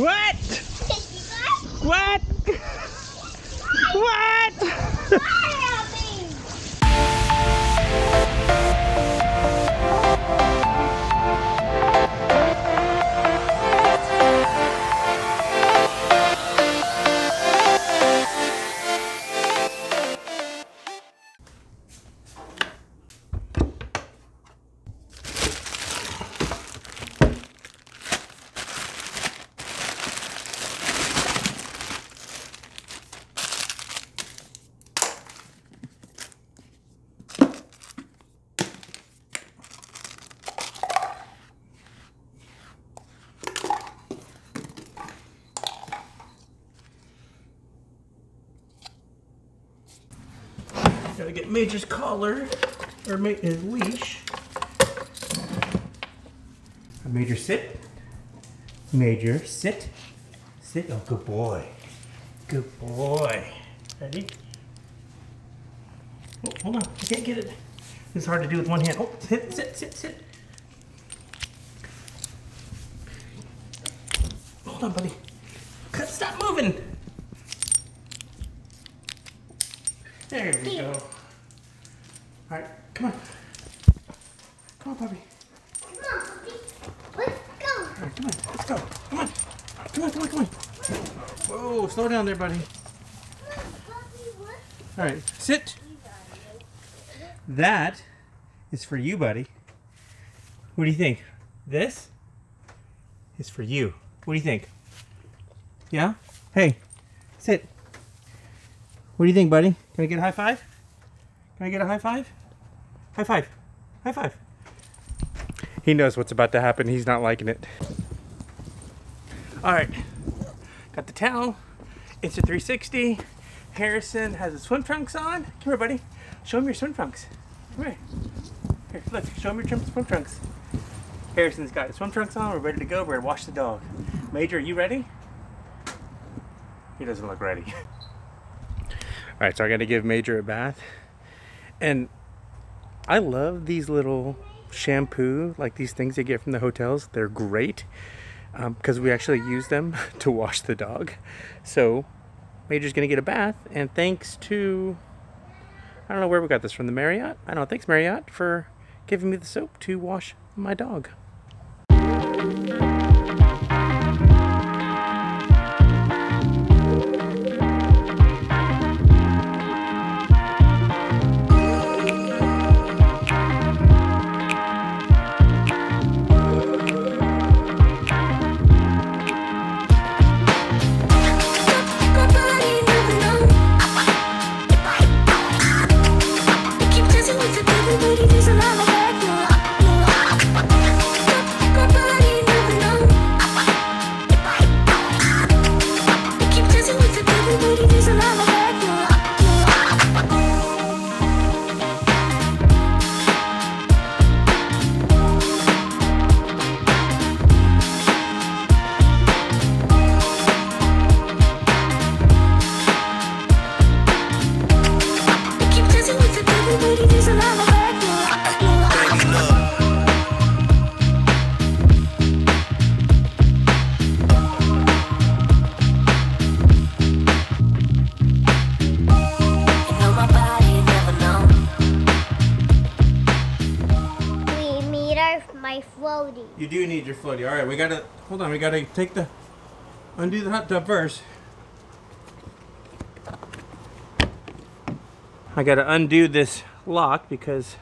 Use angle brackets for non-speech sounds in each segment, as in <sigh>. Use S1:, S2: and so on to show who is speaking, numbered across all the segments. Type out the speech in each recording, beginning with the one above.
S1: What? What? What? <laughs> Gotta get Major's collar, or ma his leash. Major, sit. Major, sit. Sit. Oh, good boy. Good boy. Ready? Oh, hold on. I can't get it. It's hard to do with one hand. Oh, sit, sit, sit, sit. Hold on, buddy. Cut stop moving. There we go. All right, come on. Come on, puppy.
S2: Come on, puppy. Let's go.
S1: All right, come on. Let's go. Come on. Come on, come on, come on. Whoa, slow down there, buddy. All right, sit. That is for you, buddy. What do you think? This is for you. What do you think? Yeah? Hey, sit. What do you think, buddy? Can I get a high five? Can I get a high five? High five. High five. He knows what's about to happen. He's not liking it. All right. Got the towel. It's a 360. Harrison has his swim trunks on. Come here, buddy. Show him your swim trunks. Come here. Here, look. Show him your swim trunks. Harrison's got his swim trunks on. We're ready to go. We're ready to wash the dog. Major, are you ready? He doesn't look ready. <laughs> All right, so I got to give Major a bath. And I love these little shampoo, like these things you get from the hotels. They're great because um, we actually use them <laughs> to wash the dog. So Major's gonna get a bath, and thanks to I don't know where we got this from the Marriott. I don't know. Thanks Marriott for giving me the soap to wash my dog.
S2: Personality my floaty.
S1: You do need your floaty. All right, we gotta, hold on, we gotta take the, undo the hot tub first. I gotta undo this lock because,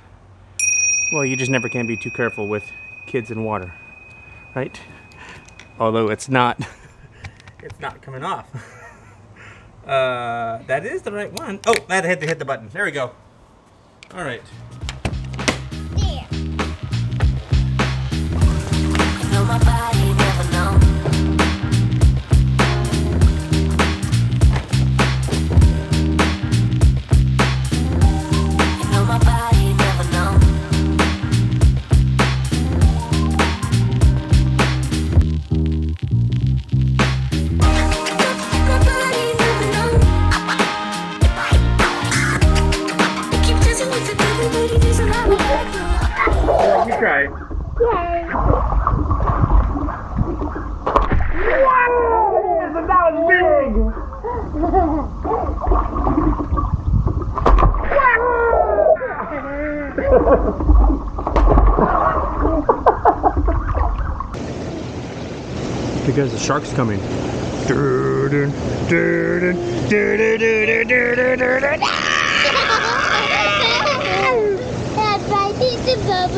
S1: well, you just never can be too careful with kids in water, right? Although it's not, <laughs> it's not coming off. <laughs> Uh, that is the right one. Oh, that had to hit the button. There we go. All right. Because the shark's coming.
S2: That's right, it's a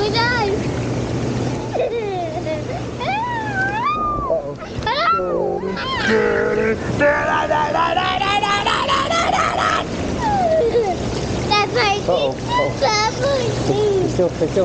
S2: bubble That's right,
S1: Uh-oh,
S2: it's a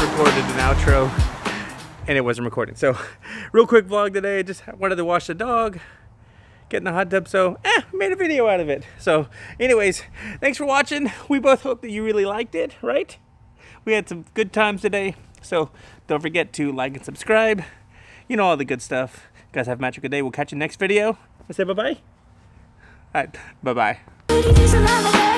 S1: recorded an outro and it wasn't recording. So, <laughs> real quick vlog today. Just wanted to wash the dog, get in the hot tub. So, eh, made a video out of it. So, anyways, thanks for watching. We both hope that you really liked it, right? We had some good times today. So, don't forget to like and subscribe. You know all the good stuff. guys, have a magical day. We'll catch you next video. I say bye bye. All right, bye